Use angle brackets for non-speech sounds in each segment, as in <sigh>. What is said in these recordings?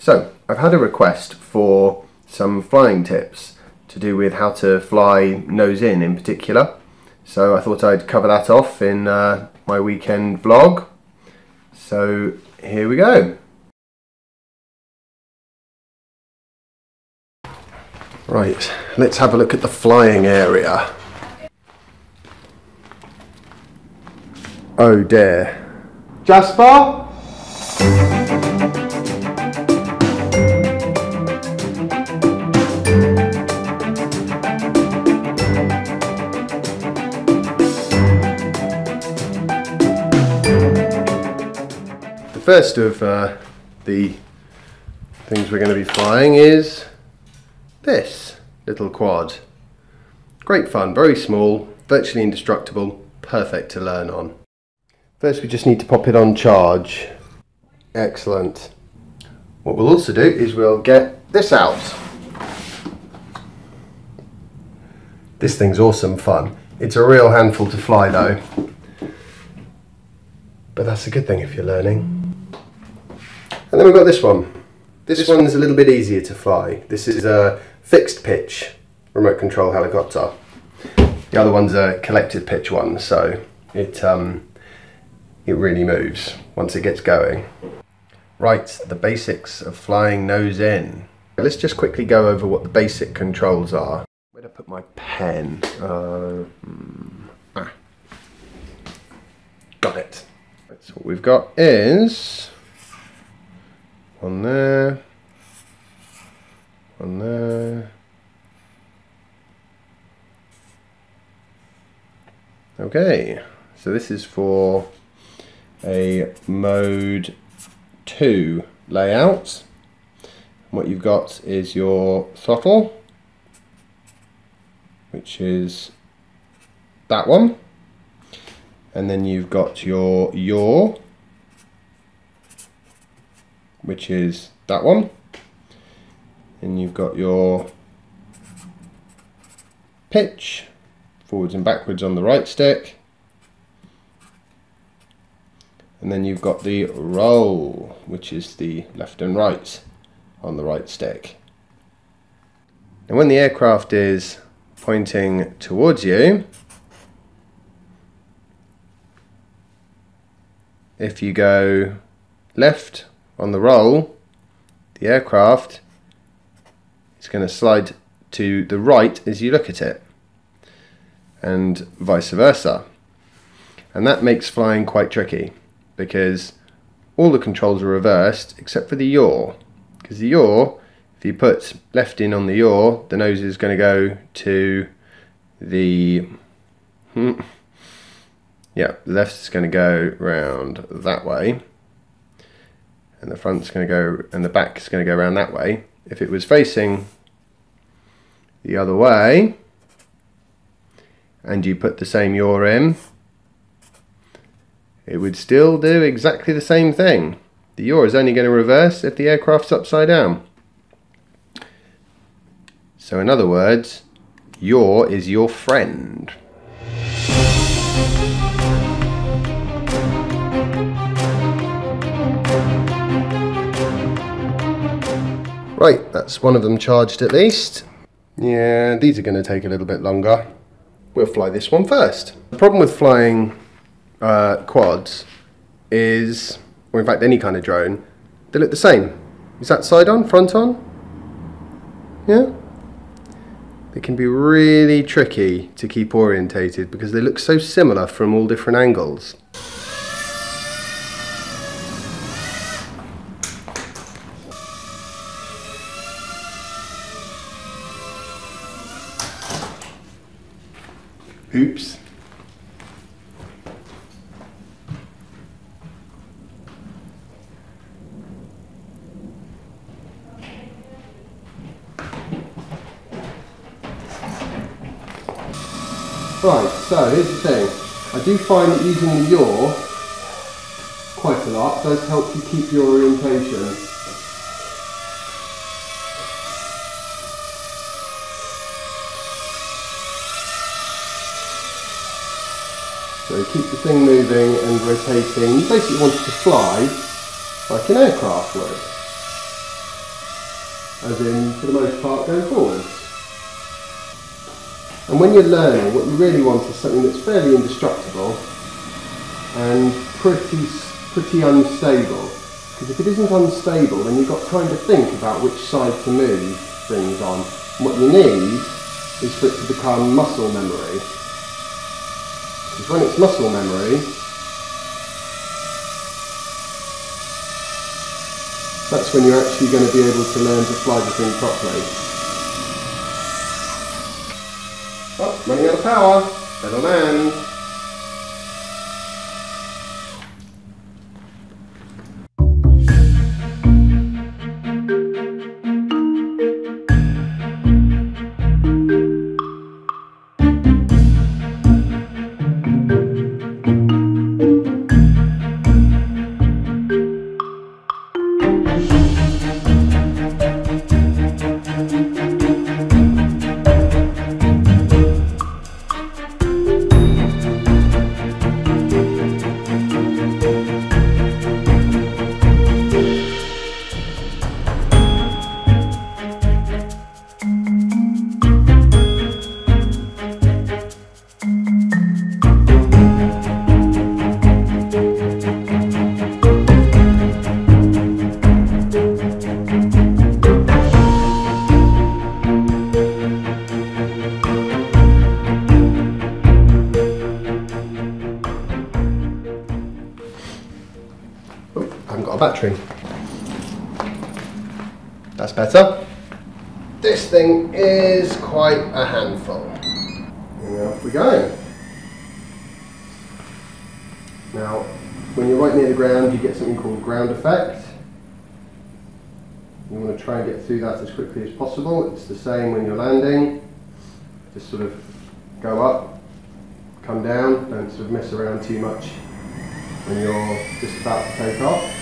So, I've had a request for some flying tips to do with how to fly nose in in particular. So I thought I'd cover that off in uh, my weekend vlog. So here we go. Right, let's have a look at the flying area. Oh dear. Jasper? First of uh, the things we're going to be flying is this little quad. Great fun, very small, virtually indestructible, perfect to learn on. First we just need to pop it on charge. Excellent. What we'll also do is we'll get this out. This thing's awesome fun. It's a real handful to fly though. But that's a good thing if you're learning. And then we've got this one. This, this one's a little bit easier to fly. This is a fixed pitch remote control helicopter. The other one's a collective pitch one, so it um, it really moves once it gets going. Right, the basics of flying nose in. Let's just quickly go over what the basic controls are. Where'd I put my pen? Uh, hmm, ah. Got it. So what we've got is one there, one there. Okay, so this is for a mode 2 layout. what you've got is your throttle, which is that one and then you've got your yaw which is that one. And you've got your pitch forwards and backwards on the right stick. And then you've got the roll which is the left and right on the right stick. And when the aircraft is pointing towards you if you go left on the roll, the aircraft is going to slide to the right as you look at it, and vice versa. And that makes flying quite tricky because all the controls are reversed except for the yaw. Because the yaw, if you put left in on the yaw, the nose is going to go to the. Hmm, yeah, left is going to go round that way, and the front's going to go, and the back is going to go around that way. If it was facing the other way, and you put the same yaw in, it would still do exactly the same thing. The yaw is only going to reverse if the aircraft's upside down. So in other words, yaw is your friend. Right, that's one of them charged at least. Yeah, these are going to take a little bit longer. We'll fly this one first. The problem with flying uh, quads is, or in fact any kind of drone, they look the same. Is that side on, front on? Yeah? They can be really tricky to keep orientated because they look so similar from all different angles. Oops. Right, so here's the thing. I do find that using the yaw quite a lot does help you keep your orientation. So keep the thing moving and rotating. You basically want it to fly like an aircraft would. as in, for the most part, going forwards. And when you're learning, what you really want is something that's fairly indestructible and pretty, pretty unstable. Because if it isn't unstable, then you've got time to think about which side to move things on. And what you need is for it to become muscle memory. Because when it's muscle memory, that's when you're actually going to be able to learn to fly the thing properly. Oh, running out of power. Better land. Battery. That's better. This thing is quite a handful. And off we go. Now, when you're right near the ground, you get something called ground effect. You want to try and get through that as quickly as possible. It's the same when you're landing. Just sort of go up, come down, don't sort of mess around too much when you're just about to take off.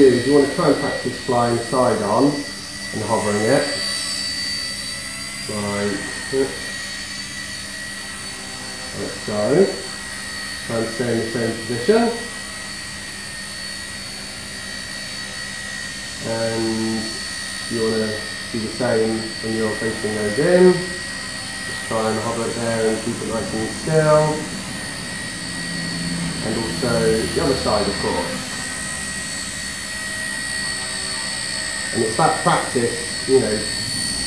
Do is you want to try and practice flying side on and hovering it. This. Let's go. Try and stay in the same position. And you want to do the same when you're facing nose in. Just try and hover it there and keep it nice and still. And also the other side of course. And it's that practice, you know,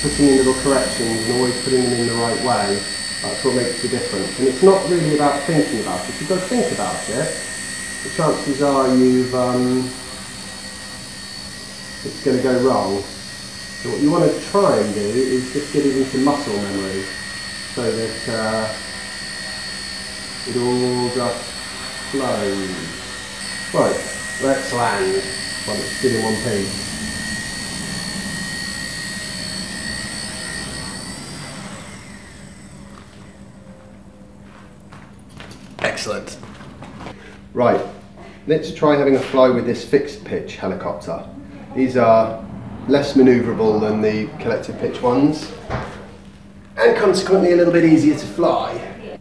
putting in little corrections and always putting them in the right way, that's what makes the difference. And it's not really about thinking about it. If you've got to think about it, the chances are you've, um, it's going to go wrong. So what you want to try and do is just get it into muscle memory so that uh, it all just flows. Right, let's land while it's still in one piece. Excellent. Right, let's try having a fly with this fixed pitch helicopter. These are less manoeuvrable than the collective pitch ones and consequently a little bit easier to fly.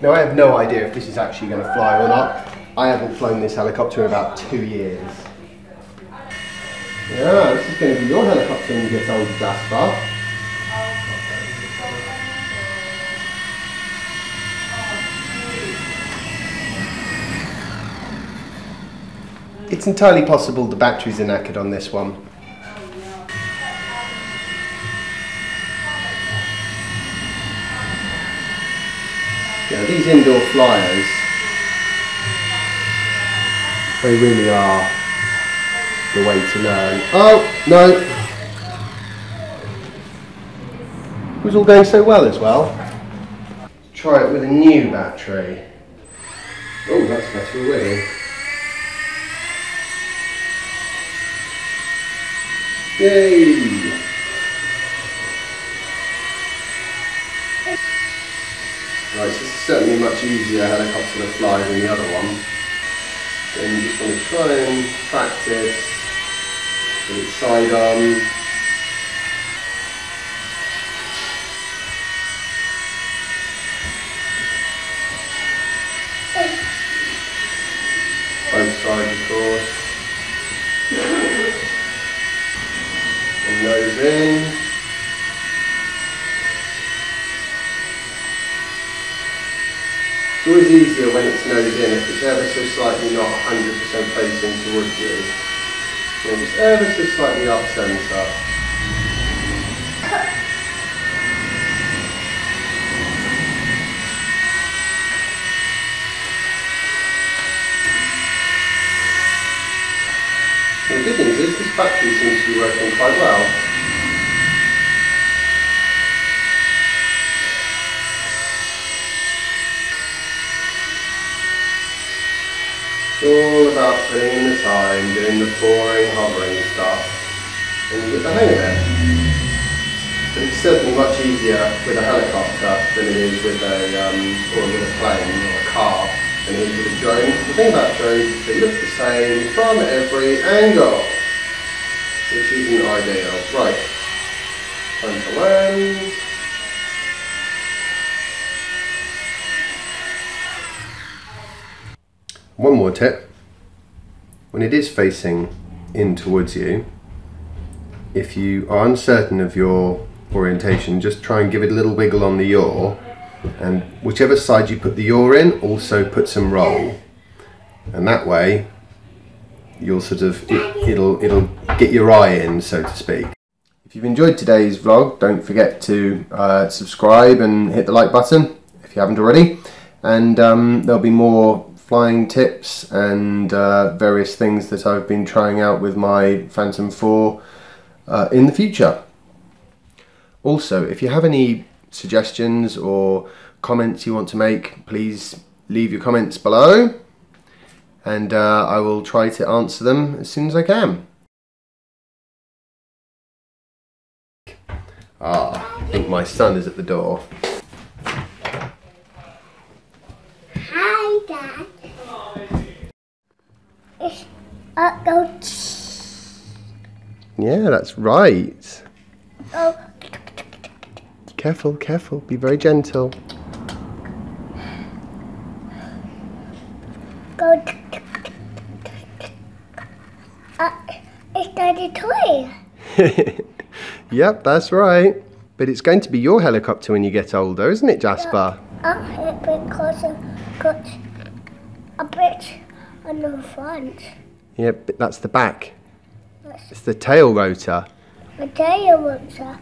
Now I have no idea if this is actually going to fly or not. I haven't flown this helicopter in about two years. Yeah, this is going to be your helicopter when you get old, Jasper. It's entirely possible the are knackered on this one. Yeah, these indoor flyers, they really are the way to learn. Oh, no. It was all going so well as well. Try it with a new battery. Oh, that's better already. Yay! Right, this is certainly much easier helicopter to fly than the other one. Then you just want to try and practice with its side arm. Both sides, of course. And in. It's always easier when it's nose in, if it's ever so slightly not 100% facing towards you. Then just ever so slightly off centre. The good news is this battery seems to be working quite well. It's all about putting in the time, doing the boring hovering stuff, and you get the hang of it. But it's certainly much easier with a helicopter than it is with a, um, or with a plane or a car than it is with a drone. The thing about drones is they look the same from every angle, which isn't ideal. Right, time to land. One more tip. When it is facing in towards you, if you are uncertain of your orientation, just try and give it a little wiggle on the yaw and whichever side you put the yaw in, also put some roll. And that way, you'll sort of, it, it'll, it'll get your eye in, so to speak. If you've enjoyed today's vlog, don't forget to uh, subscribe and hit the like button if you haven't already. And um, there'll be more flying tips and uh, various things that I've been trying out with my Phantom 4 uh, in the future. Also, if you have any suggestions or comments you want to make, please leave your comments below and uh, I will try to answer them as soon as I can. Ah, I think my son is at the door. Go. Yeah, that's right. Oh. Careful, careful. Be very gentle. Go. Uh, toy. <laughs> yep, that's right. But it's going to be your helicopter when you get older, isn't it, Jasper? Yeah, because I've got a bit on the front. Yeah, but that's the back. It's the tail rotor. The tail rotor.